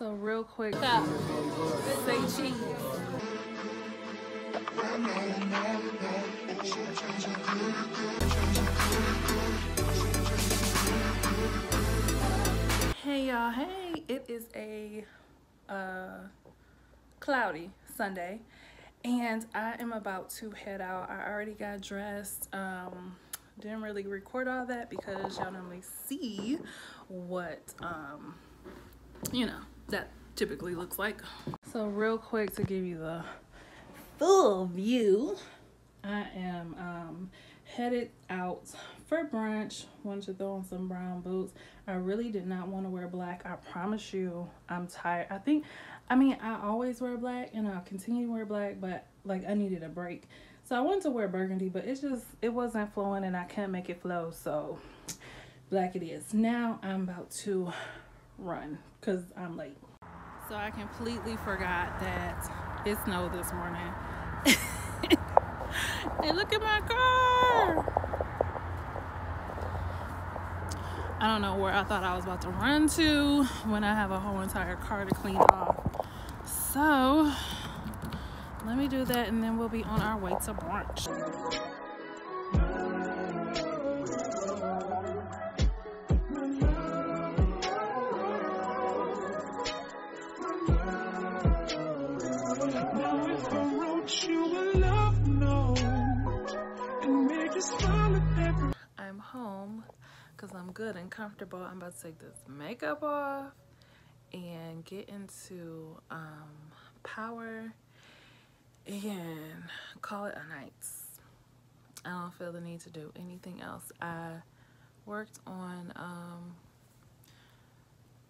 So real quick, stop. Say cheese. Hey y'all, hey, it is a uh, cloudy Sunday and I am about to head out. I already got dressed. Um, didn't really record all that because y'all normally see what, um, you know, that typically looks like. So real quick to give you the full view, I am um, headed out for brunch. Wanted to throw on some brown boots. I really did not want to wear black. I promise you I'm tired. I think, I mean, I always wear black and I'll continue to wear black, but like I needed a break. So I wanted to wear burgundy, but it's just, it wasn't flowing and I can't make it flow. So black it is. Now I'm about to run because I'm late. So I completely forgot that it snowed this morning. and look at my car. I don't know where I thought I was about to run to when I have a whole entire car to clean off. So let me do that and then we'll be on our way to brunch. I'm home because I'm good and comfortable. I'm about to take this makeup off and get into um, power and call it a night. I don't feel the need to do anything else. I worked on, um,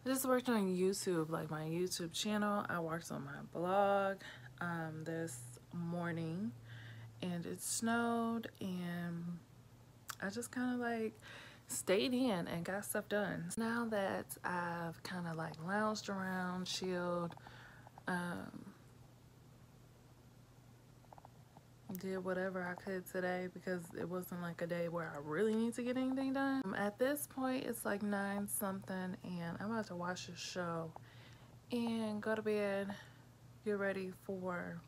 just worked on YouTube, like my YouTube channel. I worked on my blog um, this morning and it snowed and I just kind of like stayed in and got stuff done. Now that I've kind of like lounged around, chilled, um, did whatever I could today because it wasn't like a day where I really need to get anything done. Um, at this point, it's like 9 something and I'm about to watch a show and go to bed, get ready for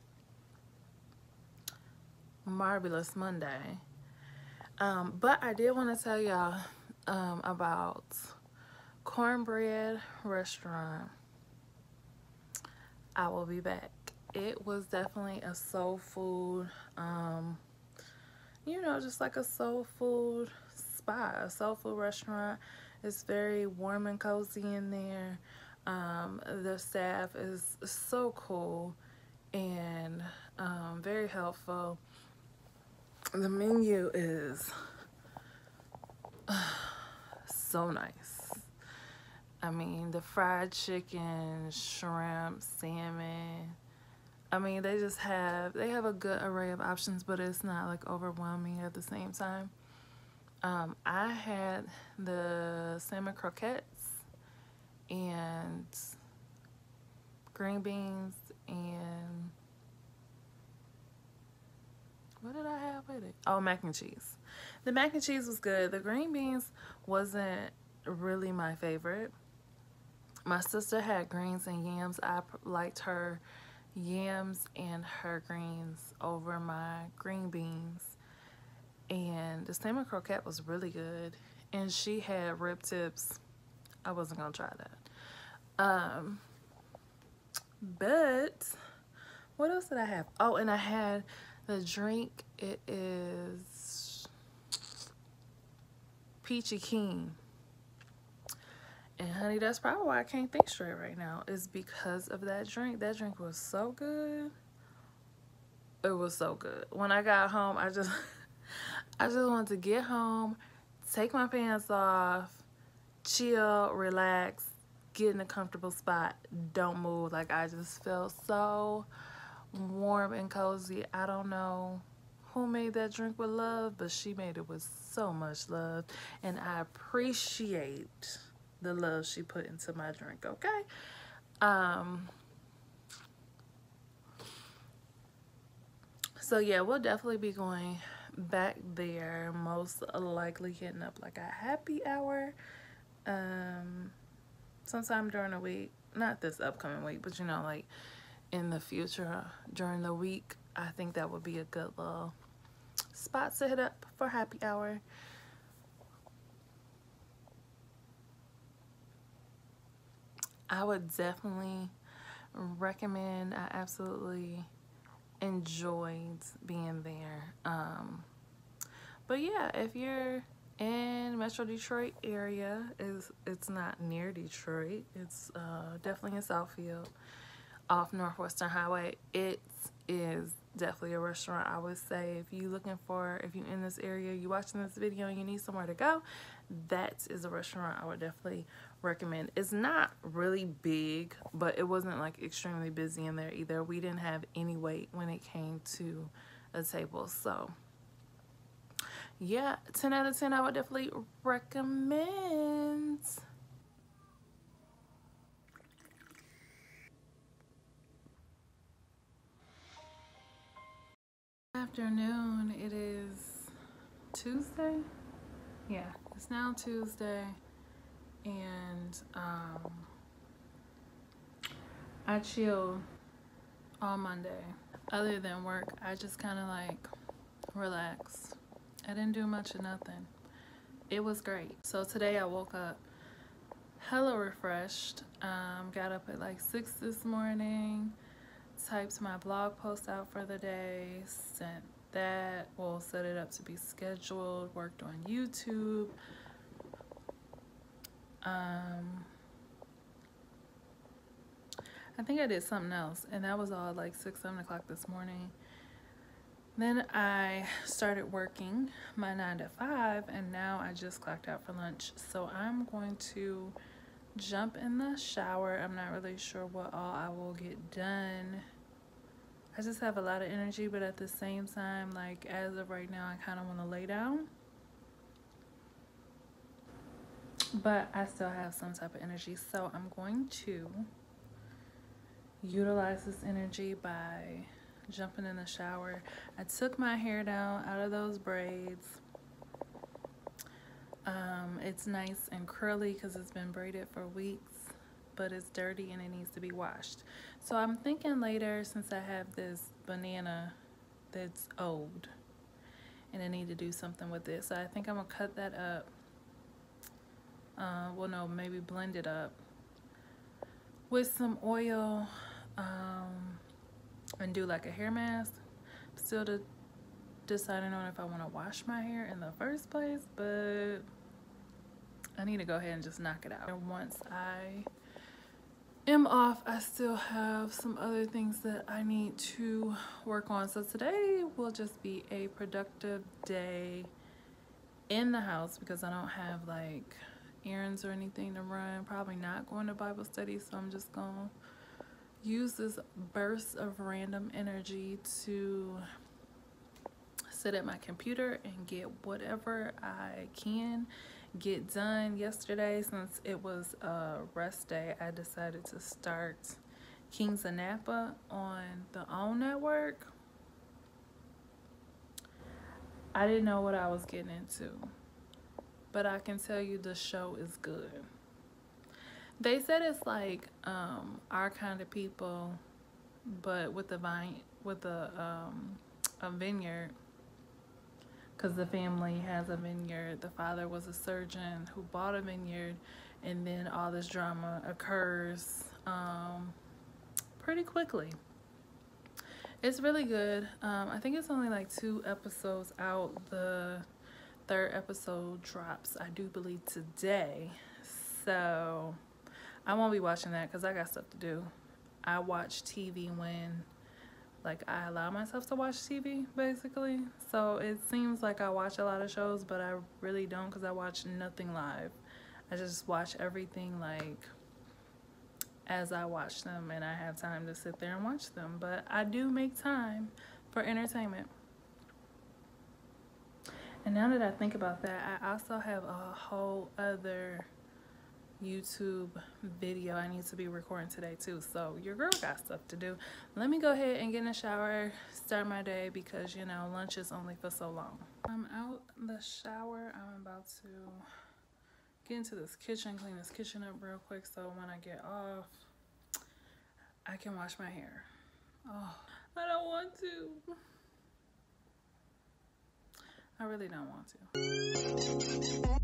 Marvelous Monday. Um, but I did want to tell y'all um, about Cornbread Restaurant. I will be back it was definitely a soul food um you know just like a soul food spot a soul food restaurant it's very warm and cozy in there um the staff is so cool and um very helpful the menu is so nice I mean the fried chicken shrimp salmon I mean, they just have, they have a good array of options, but it's not like overwhelming at the same time. Um, I had the salmon croquettes and green beans and what did I have with it? Oh, mac and cheese. The mac and cheese was good. The green beans wasn't really my favorite. My sister had greens and yams. I liked her yams and her greens over my green beans and the salmon croquette was really good and she had rib tips I wasn't gonna try that um but what else did I have oh and I had the drink it is peachy keen and honey, that's probably why I can't think straight right now. Is because of that drink. That drink was so good. It was so good. When I got home, I just I just wanted to get home, take my pants off, chill, relax, get in a comfortable spot, don't move. Like I just felt so warm and cozy. I don't know who made that drink with love, but she made it with so much love. And I appreciate the love she put into my drink, okay? Um, so yeah, we'll definitely be going back there, most likely hitting up like a happy hour um, sometime during the week. not this upcoming week, but you know, like in the future during the week, I think that would be a good little spot to hit up for happy hour. I would definitely recommend. I absolutely enjoyed being there. Um, but yeah, if you're in Metro Detroit area, is it's not near Detroit. It's uh, definitely in Southfield, off Northwestern Highway. It is definitely a restaurant. I would say if you looking for, if you in this area, you watching this video, and you need somewhere to go, that is a restaurant I would definitely recommend. It's not really big, but it wasn't like extremely busy in there either. We didn't have any wait when it came to a table. So yeah, 10 out of 10, I would definitely recommend. Afternoon, it is Tuesday. Yeah, it's now Tuesday and um, I chilled all Monday. Other than work, I just kind of like relaxed. I didn't do much of nothing. It was great. So today I woke up hella refreshed. Um, got up at like 6 this morning, typed my blog post out for the day, sent that, well, set it up to be scheduled, worked on YouTube, um, I think I did something else, and that was all like 6, 7 o'clock this morning. Then I started working my 9 to 5, and now I just clocked out for lunch. So I'm going to jump in the shower. I'm not really sure what all I will get done. I just have a lot of energy, but at the same time, like as of right now, I kind of want to lay down. but I still have some type of energy. So I'm going to utilize this energy by jumping in the shower. I took my hair down out of those braids. Um, it's nice and curly because it's been braided for weeks, but it's dirty and it needs to be washed. So I'm thinking later, since I have this banana that's old, and I need to do something with it. So I think I'm gonna cut that up. Uh, well no maybe blend it up with some oil um, and do like a hair mask. Still to deciding on if I want to wash my hair in the first place but I need to go ahead and just knock it out. And once I am off I still have some other things that I need to work on so today will just be a productive day in the house because I don't have like errands or anything to run. Probably not going to Bible study, so I'm just going to use this burst of random energy to sit at my computer and get whatever I can get done. Yesterday, since it was a rest day, I decided to start Kings of Napa on the OWN network. I didn't know what I was getting into but I can tell you the show is good. They said it's like um, our kind of people, but with the vine, with a um, a vineyard, because the family has a vineyard. The father was a surgeon who bought a vineyard, and then all this drama occurs um, pretty quickly. It's really good. Um, I think it's only like two episodes out. The third episode drops, I do believe, today. So I won't be watching that because I got stuff to do. I watch TV when like I allow myself to watch TV basically. So it seems like I watch a lot of shows, but I really don't because I watch nothing live. I just watch everything like as I watch them and I have time to sit there and watch them. But I do make time for entertainment. And now that I think about that, I also have a whole other YouTube video I need to be recording today too. So your girl got stuff to do. Let me go ahead and get in the shower, start my day because you know lunch is only for so long. I'm out the shower. I'm about to get into this kitchen, clean this kitchen up real quick so when I get off, I can wash my hair. Oh, I don't want to. I really don't want to.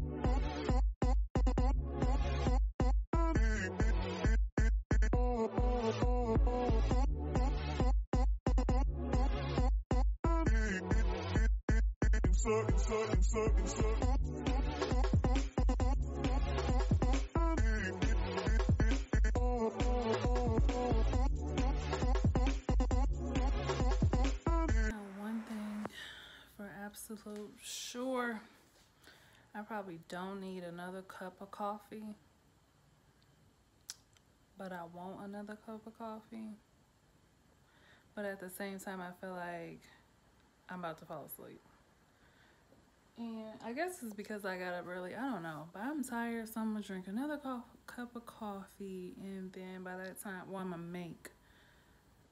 Absolute sure I probably don't need another cup of coffee but I want another cup of coffee. But at the same time I feel like I'm about to fall asleep and I guess it's because I got up early. I don't know. But I'm tired so I'm gonna drink another cup of coffee. And then by that time well I'm gonna make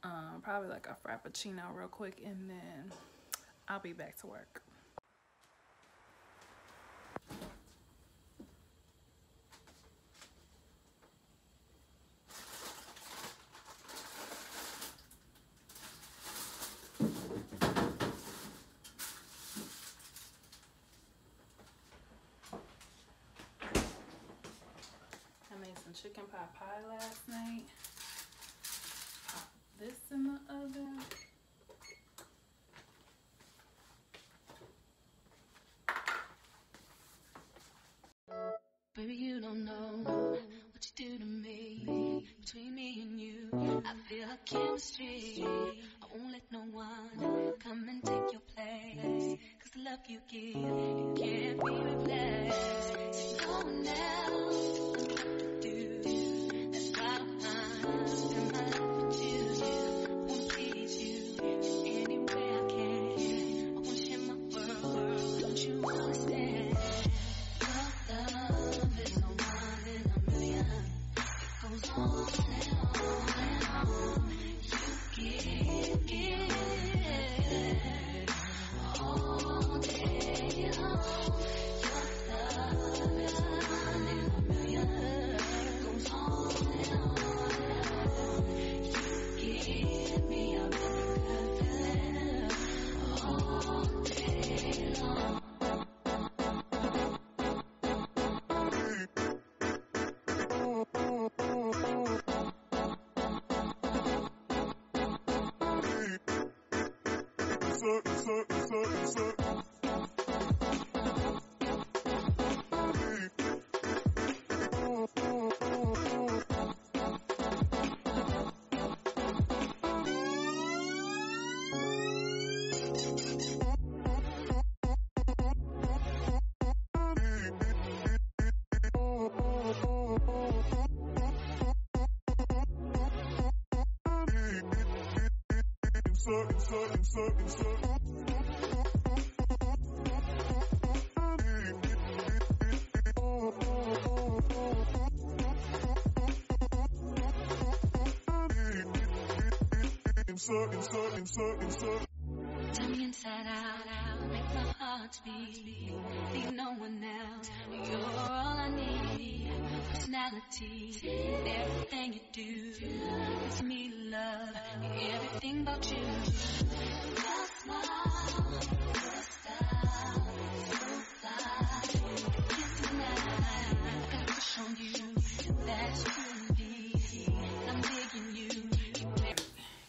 um, probably like a frappuccino real quick. And then I'll be back to work. Chicken pot pie last night. Pop this in the oven. Baby, you don't know what you do to me. Between me and you, I feel a chemistry. I won't let no one come and take your place. Cause the love you give, so, so Turn me inside out, out, make my heart beat. Personality, everything you do gives me love. Everything about you. Your smile, your.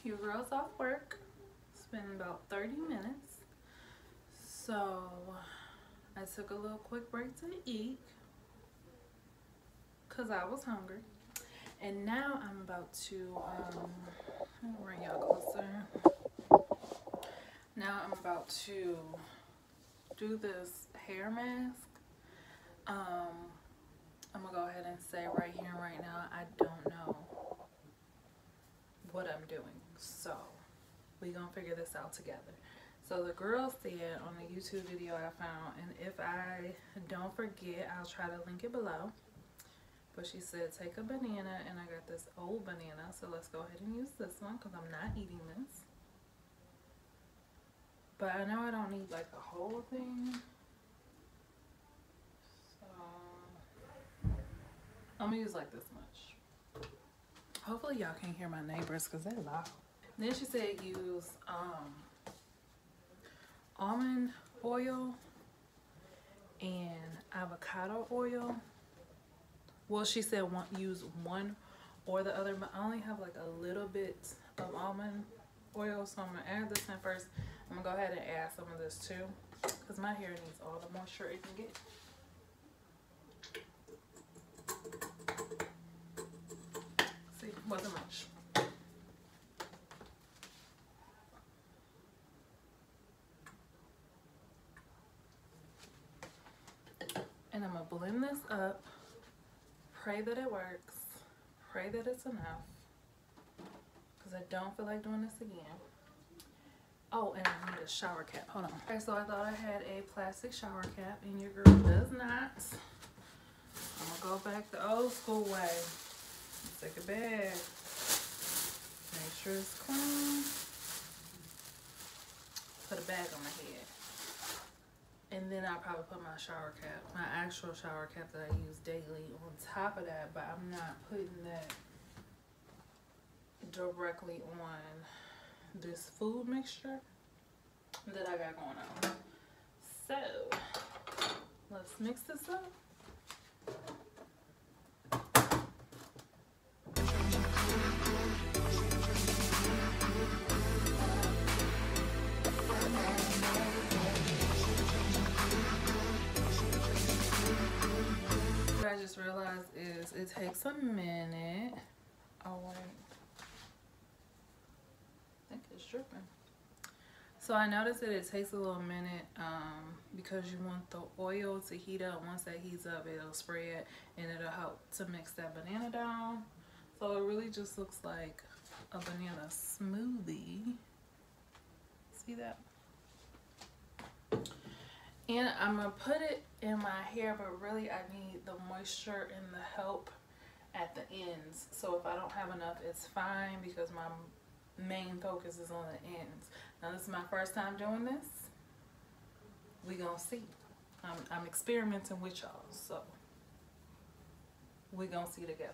Your girl's off work. It's been about 30 minutes. So I took a little quick break to eat because I was hungry. And now I'm about to um, bring y'all closer. Now I'm about to do this hair mask. Um, I'm gonna go ahead and say right here and right now, I don't know what I'm doing. So we gonna figure this out together. So the girl said on the YouTube video I found, and if I don't forget, I'll try to link it below. But she said take a banana, and I got this old banana, so let's go ahead and use this one because I'm not eating this. But I know I don't need like the whole thing. So I'm gonna use like this much. Hopefully y'all can hear my neighbors because they're loud. Then she said use um, almond oil and avocado oil. Well, she said one, use one or the other, but I only have like a little bit of almond oil, so I'm gonna add this in first. I'm gonna go ahead and add some of this too, because my hair needs all the moisture it can get. See, wasn't much. And I'm gonna blend this up, pray that it works, pray that it's enough, because I don't feel like doing this again. Oh, and I need a shower cap. Hold on. Okay, so I thought I had a plastic shower cap, and your girl does not. I'm gonna go back the old school way. Take a bag. Make sure it's clean. Put a bag on my head. And then I'll probably put my shower cap, my actual shower cap that I use daily on top of that, but I'm not putting that directly on this food mixture that I got going on. So, let's mix this up. I just realized is it takes a minute. Oh wait. I think it's dripping. So I noticed that it takes a little minute um, because you want the oil to heat up. Once that heats up, it'll spread and it'll help to mix that banana down. So it really just looks like a banana smoothie. See that? And I'm gonna put it in my hair, but really I need the moisture and the help at the ends. So if I don't have enough, it's fine because my main focus is on the ends. Now this is my first time doing this. We gonna see. I'm, I'm experimenting with y'all, so we gonna see together.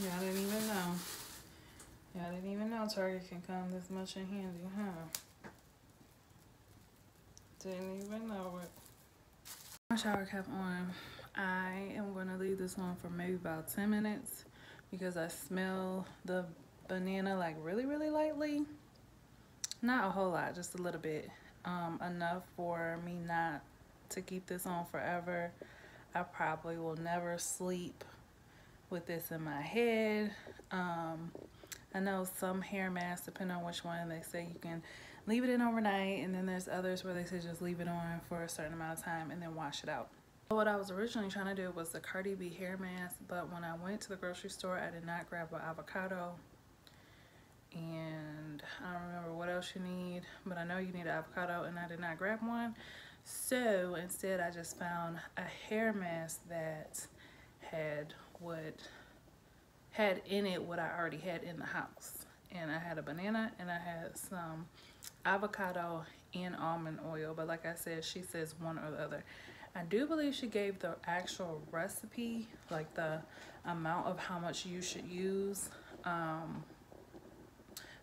Yeah, I didn't even know. Yeah, I didn't even know Target can come this much in handy, huh? Didn't even know it. My shower cap on. I am gonna leave this on for maybe about 10 minutes because I smell the banana like really, really lightly. Not a whole lot, just a little bit. Um, enough for me not to keep this on forever. I probably will never sleep with this in my head. Um, I know some hair masks, depending on which one, they say you can leave it in overnight, and then there's others where they say just leave it on for a certain amount of time and then wash it out. What I was originally trying to do was the Cardi B hair mask, but when I went to the grocery store, I did not grab an avocado. And I don't remember what else you need, but I know you need an avocado, and I did not grab one. So instead, I just found a hair mask that had what had in it what I already had in the house. And I had a banana and I had some avocado and almond oil. But like I said, she says one or the other. I do believe she gave the actual recipe, like the amount of how much you should use. Um,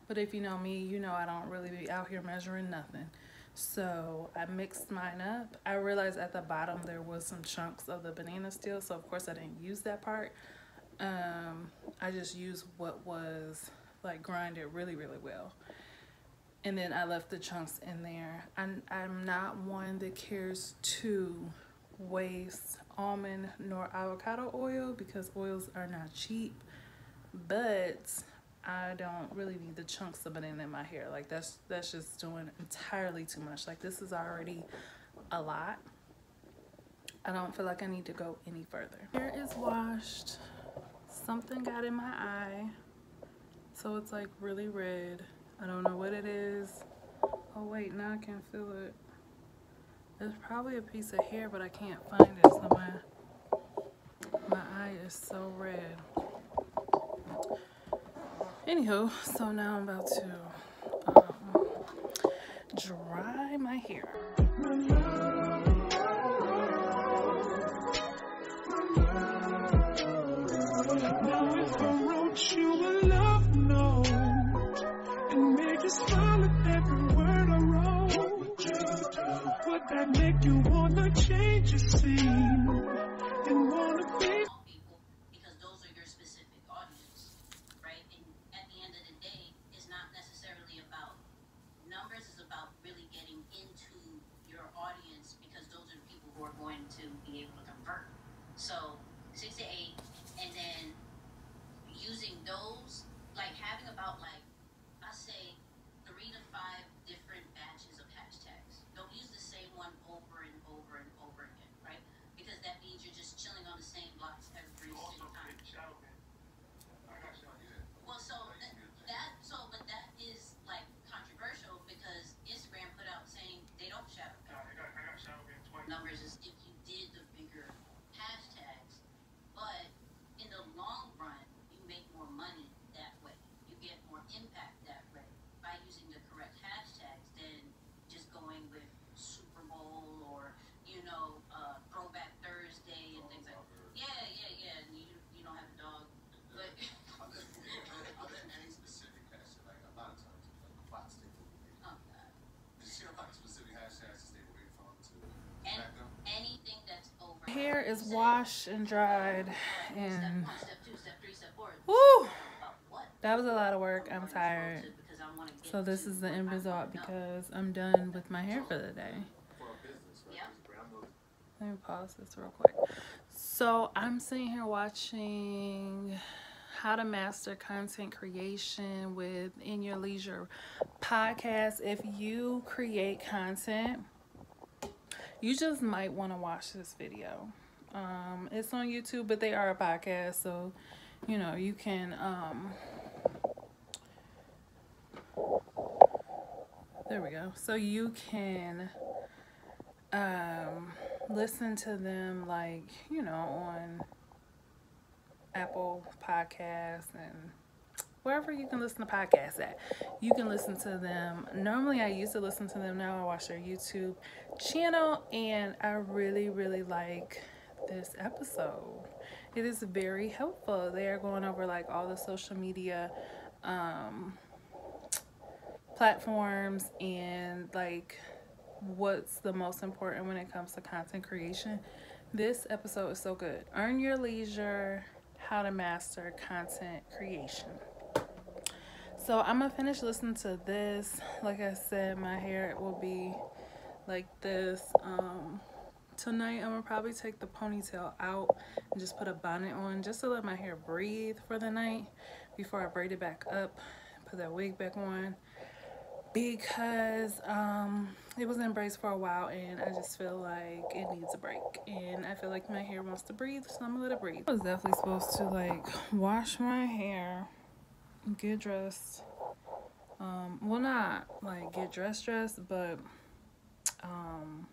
but if you know me, you know I don't really be out here measuring nothing. So I mixed mine up. I realized at the bottom there was some chunks of the banana still. So of course I didn't use that part. Um, I just used what was like grinded really, really well. And then I left the chunks in there. I'm, I'm not one that cares to waste almond nor avocado oil because oils are not cheap. But I don't really need the chunks of banana in my hair. Like that's that's just doing entirely too much. Like this is already a lot. I don't feel like I need to go any further. Hair is washed. Something got in my eye. So it's like really red. I don't know what it is. Oh wait, now I can feel it. It's probably a piece of hair, but I can't find it. So my, my eye is so red. Anywho, so now I'm about to um, dry my hair. Smile at every word I wrote, would that make you wanna change your scene and wanna be? small people because those are your specific audience, right? And at the end of the day, it's not necessarily about numbers, it's about really getting into your audience because those are the people who are going to be able to convert. So six to eight, and then using those, like having about like I say three to five different batches of hashtags. Don't use the same one over and over and over again, right? Because that means you're just chilling on the same blocks every single time. Well, so that, that so, but that is like controversial because Instagram put out saying they don't shadow ban. Numbers is if you did the bigger hashtags, but in the long run, you make more money that way. You get more impact that way by using the correct hashtags than just going with Super Bowl or you know uh, Throwback Thursday and things like. Yeah, yeah, yeah. And you you don't have a dog, but. Other than any specific hashtag, like a lot of times, like plot stick with me. Oh God. Did you share like specific hashtags to stay away from to And track them? anything that's over. Hair is washed and dried and one, step two, step three, step four. Woo! That was a lot of work. I'm What are you tired. supposed to- because I wanna get So this is the end result because I'm done with my hair for the day. For a business, right? Yeah. Basically, I'm a- Let me pause this real quick. So I'm sitting here watching how to master content creation with Earn Your Leisure podcast. If you create content, you just might want to watch this video. Um, it's on YouTube, but they are a podcast, so you know you can um, there we go. So you can um listen to them like you know on apple podcasts and wherever you can listen to podcasts at. You can listen to them. Normally i used to listen to them. Now i watch their youtube channel and i really really like this episode it is very helpful they are going over like all the social media um platforms and like what's the most important when it comes to content creation. This episode is so good. Earn your leisure, how to master content creation. So I'm gonna finish listening to this. Like I said, my hair will be like this. Um, tonight I'm gonna probably take the ponytail out and just put a bonnet on just to let my hair breathe for the night before I braid it back up, put that wig back on because um it was in braids for a while and I just feel like it needs a break and I feel like my hair wants to breathe so I'm gonna let it breathe. I was definitely supposed to like wash my hair, get dressed. Um well not like get dressed dressed but um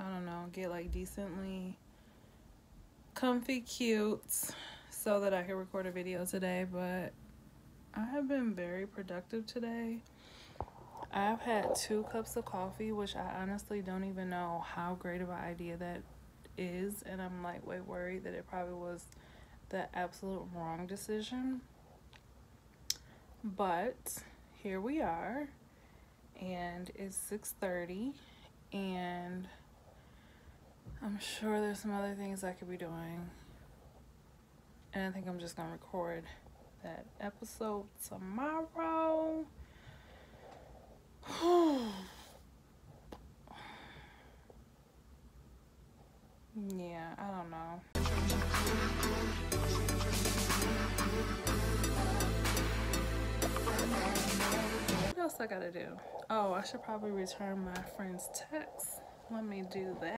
I don't know, get like decently comfy cute so that I can record a video today but I have been very productive today. I've had two cups of coffee, which I honestly don't even know how great of an idea that is. And I'm like way worried that it probably was the absolute wrong decision. But here we are. And it's 6.30 and I'm sure there's some other things I could be doing. And I think I'm just gonna record that episode tomorrow. yeah, I don't know. What else I gotta do? Oh, I should probably return my friend's text. Let me do that.